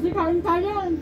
你是他他这样